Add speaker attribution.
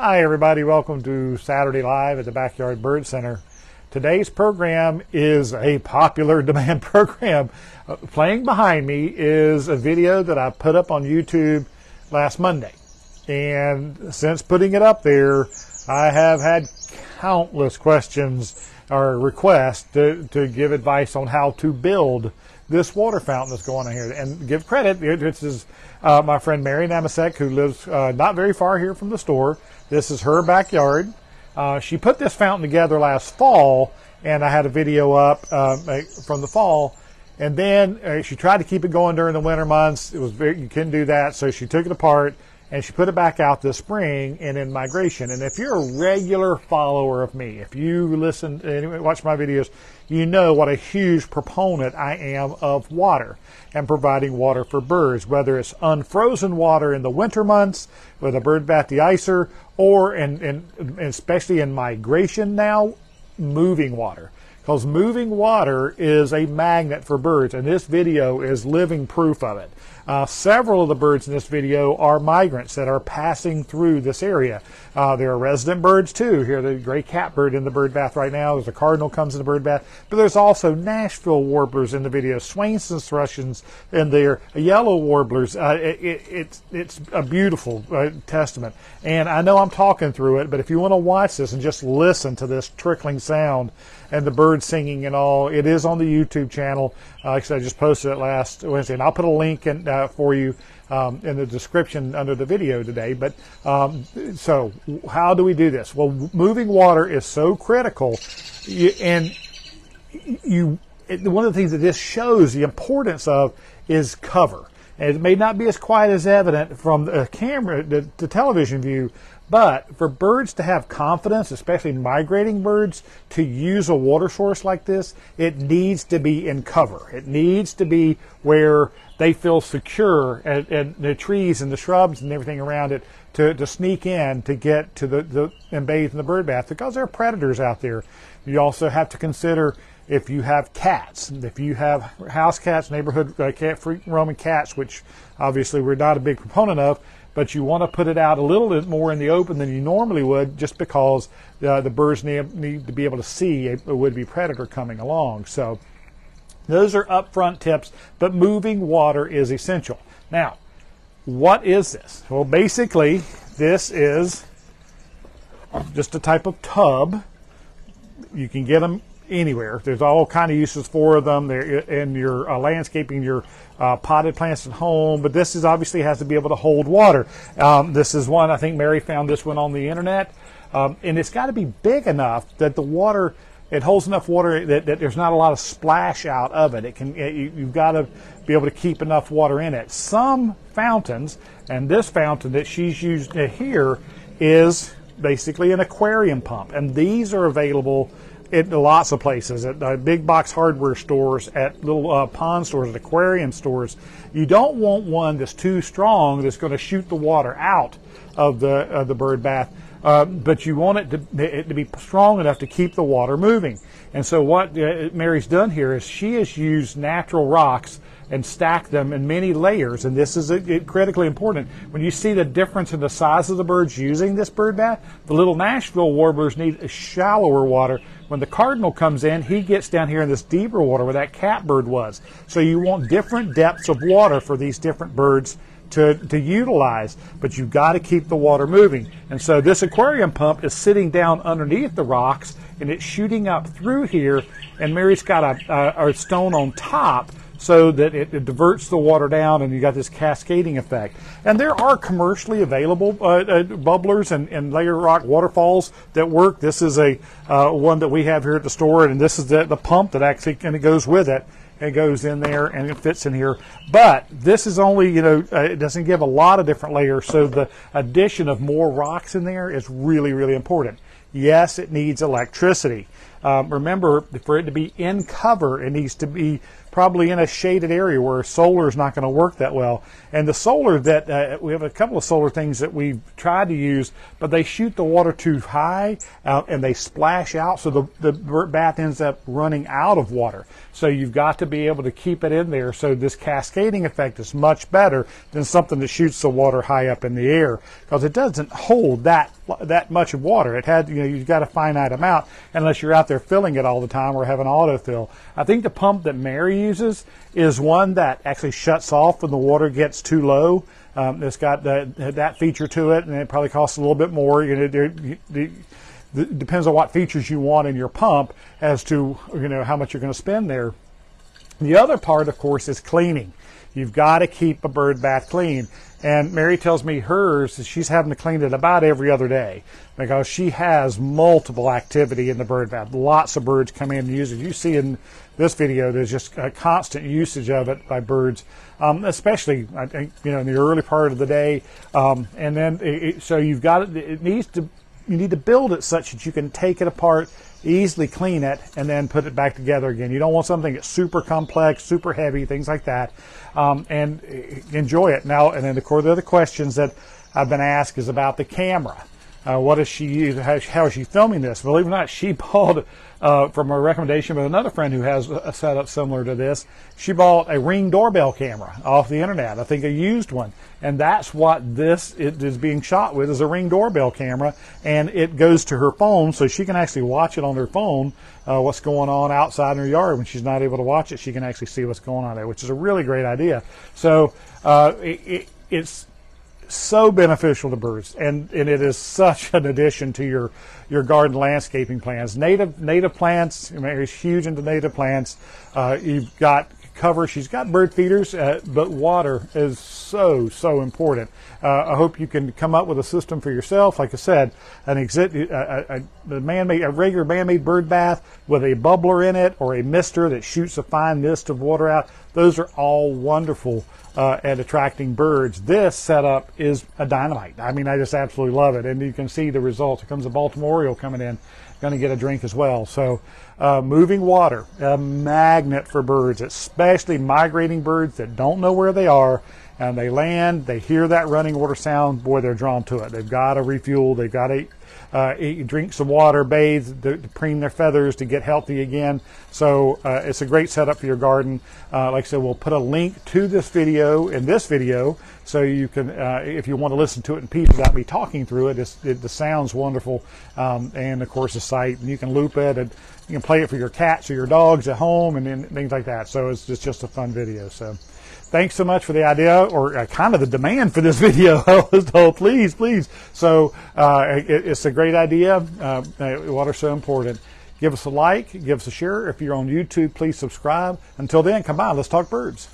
Speaker 1: Hi, everybody. Welcome to Saturday Live at the Backyard Bird Center. Today's program is a popular demand program. Uh, playing behind me is a video that I put up on YouTube last Monday. And since putting it up there, I have had countless questions or requests to, to give advice on how to build this water fountain that's going on here. And give credit, this is uh, my friend Mary Namasek, who lives uh, not very far here from the store. This is her backyard. Uh, she put this fountain together last fall, and I had a video up uh, from the fall. And then uh, she tried to keep it going during the winter months. It was very, you couldn't do that, so she took it apart and she put it back out this spring and in migration. And if you're a regular follower of me, if you listen, watch my videos, you know what a huge proponent I am of water and providing water for birds, whether it's unfrozen water in the winter months with a bird bath deicer, or in, in, especially in migration now, moving water because moving water is a magnet for birds, and this video is living proof of it. Uh, several of the birds in this video are migrants that are passing through this area. Uh, there are resident birds too. Here, the gray catbird in the bird bath right now. There's a cardinal comes in the bird bath, but there's also Nashville warblers in the video, Swainson's thrushes in there, yellow warblers. Uh, it, it, it's it's a beautiful uh, testament, and I know I'm talking through it, but if you want to watch this and just listen to this trickling sound and the birds singing and all. It is on the YouTube channel. Uh, like I said, I just posted it last Wednesday, and I'll put a link in, uh, for you um, in the description under the video today. But um, so, how do we do this? Well, moving water is so critical, and you. One of the things that this shows the importance of is cover. It may not be as quite as evident from the camera, the, the television view, but for birds to have confidence, especially migrating birds, to use a water source like this, it needs to be in cover. It needs to be where they feel secure and, and the trees and the shrubs and everything around it to, to sneak in to get to the, the and bathe in the bird bath because there are predators out there. You also have to consider if you have cats, if you have house cats, neighborhood uh, cat free roaming cats, which obviously we're not a big proponent of, but you want to put it out a little bit more in the open than you normally would just because uh, the birds need, need to be able to see a, a would-be predator coming along. So those are upfront tips, but moving water is essential. Now, what is this? Well, basically, this is just a type of tub. You can get them anywhere. There's all kind of uses for them. They're in your uh, landscaping, your uh, potted plants at home, but this is obviously has to be able to hold water. Um, this is one I think Mary found this one on the internet, um, and it's got to be big enough that the water it holds enough water that, that, there's not a lot of splash out of it. It can it, you, you've got to be able to keep enough water in it. Some fountains, and this fountain that she's used here is basically an aquarium pump, and these are available at lots of places, at uh, big box hardware stores, at little uh, pond stores, at aquarium stores. You don't want one that's too strong that's going to shoot the water out of the of the bird bath, uh, but you want it to, it to be strong enough to keep the water moving. And so what uh, Mary's done here is she has used natural rocks and stack them in many layers. And this is a, critically important. When you see the difference in the size of the birds using this bird bath, the little Nashville warblers need a shallower water. When the cardinal comes in, he gets down here in this deeper water where that catbird was. So you want different depths of water for these different birds to, to utilize, but you've got to keep the water moving. And so this aquarium pump is sitting down underneath the rocks and it's shooting up through here. And Mary's got a, a, a stone on top so that it, it, diverts the water down and you got this cascading effect. And there are commercially available uh, uh, bubblers and, and, layer rock waterfalls that work. This is a uh, one that we have here at the store, and this is the, the pump that actually kind of goes with it. It goes in there and it fits in here. But this is only, you know, uh, it doesn't give a lot of different layers. So the addition of more rocks in there is really, really important. Yes, it needs electricity. Um, remember, for it to be in cover, it needs to be probably in a shaded area where solar is not going to work that well. And the solar that uh, we have a couple of solar things that we've tried to use, but they shoot the water too high uh, and they splash out, so the, the bath ends up running out of water. So you've got to be able to keep it in there. So this cascading effect is much better than something that shoots the water high up in the air because it doesn't hold that that much of water. It had, you know, you've got a finite amount unless you're out there filling it all the time or have an autofill. I think the pump that Mary uses is one that actually shuts off when the water gets too low. Um, it's got that that feature to it, and it probably costs a little bit more. You know, it depends on what features you want in your pump as to you know how much you're going to spend there. The other part, of course, is cleaning. You've got to keep a bird bath clean. And Mary tells me hers, is she's having to clean it about every other day because she has multiple activity in the bird bath. Lots of birds come in and use it. You see in this video, there's just a constant usage of it by birds, um, especially I think you know in the early part of the day. Um, and then it, so you've got it. It needs to you need to build it such that you can take it apart easily clean it and then put it back together again. You don't want something that's super complex, super heavy, things like that, um, and enjoy it. Now, and then of course the other questions that I've been asked is about the camera. Uh, what is she? How, how is she filming this? Believe it or not, she bought uh, from a recommendation of another friend who has a setup similar to this. She bought a Ring doorbell camera off the internet. I think a used one, and that's what this is being shot with is a Ring doorbell camera, and it goes to her phone, so she can actually watch it on her phone. Uh, what's going on outside in her yard when she's not able to watch it, she can actually see what's going on there, which is a really great idea. So uh, it, it, it's so beneficial to birds, and, and it is such an addition to your your garden landscaping plans. Native native plants, Mary's huge into native plants. Uh, you've got cover. She's got bird feeders, uh, but water is so so important. Uh, I hope you can come up with a system for yourself. Like I said, an exit a, a, a man-made a regular man-made bird bath with a bubbler in it or a mister that shoots a fine mist of water out. Those are all wonderful uh, at attracting birds. This setup is a dynamite. I mean, I just absolutely love it, and you can see the results. Here comes a Baltimore Oriole coming in going to get a drink as well. So, uh, moving water, a magnet for birds, especially migrating birds that don't know where they are, and they land, they hear that running water sound, boy, they're drawn to it. They've got to refuel, they've got to uh, eat, drink some water, bathe, to, to, preen their feathers to get healthy again. So uh, it's a great setup for your garden. Uh, like I said, we'll put a link to this video in this video so you can, uh, if you want to listen to it in pieces without me talking through it, it the sound's wonderful. Um, and of course the site, and you can loop it and you can play it for your cats or your dogs at home and, and things like that. So it's, it's just a fun video. So thanks so much for the idea or uh, kind of the demand for this video. I was told, please, please. So uh, it, it's a great idea. Uh, uh, water's so important. Give us a like, give us a share. If you're on YouTube, please subscribe. Until then, come by, let's talk birds.